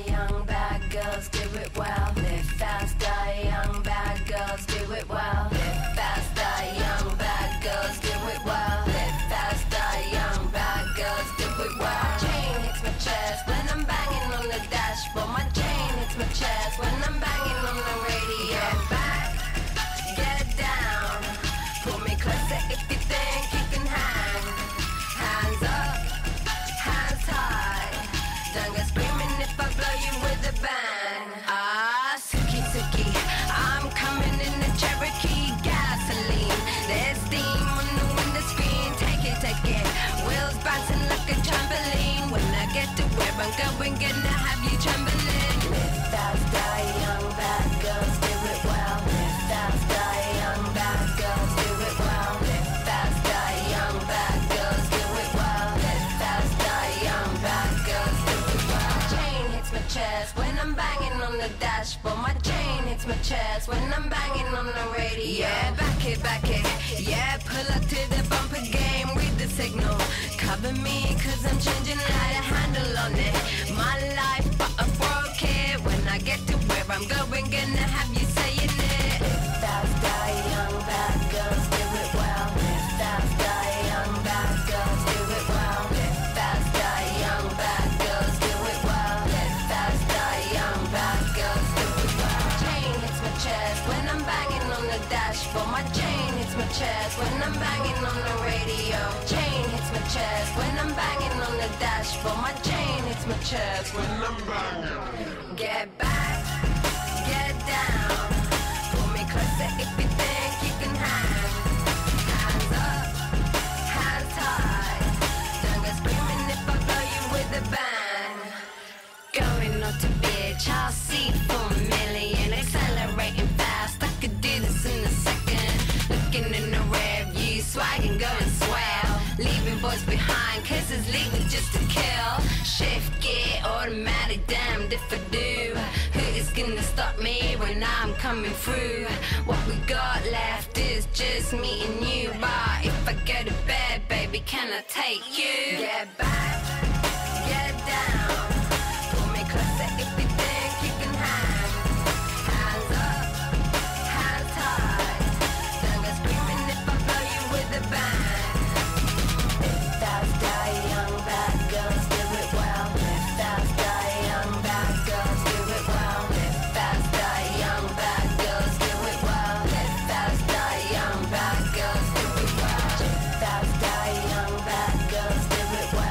young, bad girls do it well. Going, gonna have you trembling. Fast, die young, bad girls do it well. Fast, die young, bad girls do it well. Fast, die young, bad girls do it well. Fast, die young, bad girls do it well. Chain hits my chest when I'm banging on the dashboard. My chain hits my chest when I'm banging on the radio. Yeah, back it, back it. Yeah, pull up to the bumper game, read the signal. Cover me, cause I'm changing light, a handle on it. Dashboard. My chain hits my chest when I'm banging on the radio. Chain hits my chest when I'm banging on the dashboard. My chain hits my chest when I'm banging. Get back, get down. Pull me closer if you think In the rear view, swagging, going swell. Leaving boys behind, cause it's legal just to kill. Shift gear, automatic, damned if I do. Who is gonna stop me when I'm coming through? What we got left is just me and you. But if I go to bed, baby, can I take you? Yeah. Young bad girls do it.